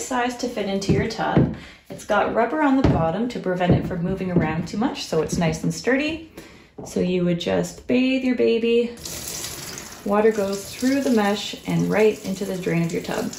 size to fit into your tub. It's got rubber on the bottom to prevent it from moving around too much, so it's nice and sturdy. So you would just bathe your baby. Water goes through the mesh and right into the drain of your tub.